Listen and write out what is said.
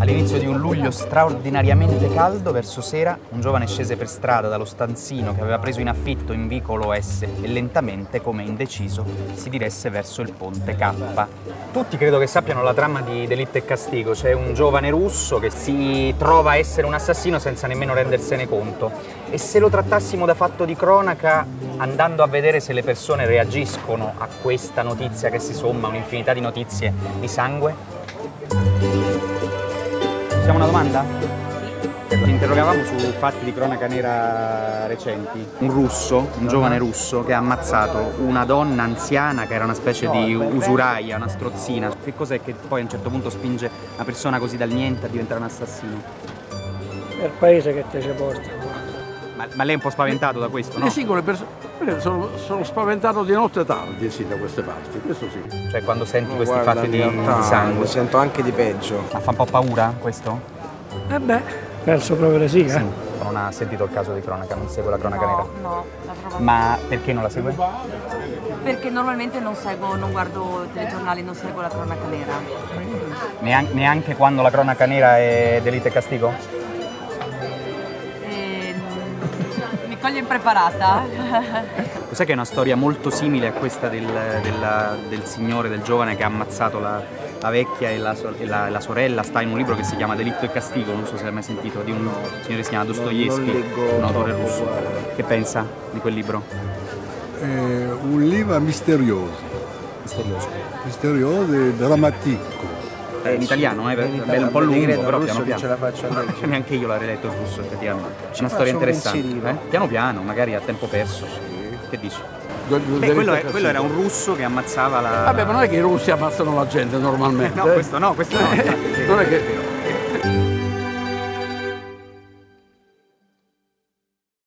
All'inizio di un luglio straordinariamente caldo, verso sera, un giovane scese per strada dallo stanzino che aveva preso in affitto in vicolo S e lentamente, come indeciso, si diresse verso il ponte K. Tutti credo che sappiano la trama di Delitto e Castigo. C'è un giovane russo che si trova a essere un assassino senza nemmeno rendersene conto. E se lo trattassimo da fatto di cronaca, andando a vedere se le persone reagiscono a questa notizia che si somma a un'infinità di notizie di sangue? Facciamo una domanda? Ti interrogavamo su fatti di cronaca nera recenti. Un russo, un giovane russo, che ha ammazzato una donna anziana che era una specie di usuraia, una strozzina. Che cos'è che poi a un certo punto spinge una persona così dal niente a diventare un assassino? È il paese che te ci porta. Ma, ma lei è un po' spaventato da questo, no? Le singole persone sono, sono, spaventato di notte tardi, sì, da queste parti, questo sì. Cioè quando senti No, questi guarda, fatti di, realtà di sangue. Mi sento anche di peggio. Ma fa un po' paura questo? Eh beh, penso proprio di sì, eh. Non ha sentito il caso di cronaca, non segue la cronaca No, nera. no, la trovo Ma perché non la segue? Perché normalmente non seguo, non guardo telegiornali, non seguo la cronaca nera. Nean- neanche quando la cronaca nera è delitto e castigo? Coglie impreparata. Lo sai che è una storia molto simile a questa del, della- del signore, del giovane che ha ammazzato la, la vecchia e la, e la- la sorella? Sta in un libro che si chiama Delitto e Castigo, non so se l'hai mai sentito, di un signore che si chiama Dostoevsky, un autore russo. Che pensa di quel libro? È un libro misterioso, Misterioso. misterioso e drammatico. È in italiano, eh, è un po' lungo, però piano piano. la faccio a leggere. Neanche io l'avrei letto in russo, effettivamente. C'è una storia interessante. eh? Piano piano, magari a tempo perso. Che dici? Beh, quello, è- quello era un russo che ammazzava la. Vabbè, ma non è che i russi ammazzano la gente normalmente. No, eh. questo no, questo no. non è che...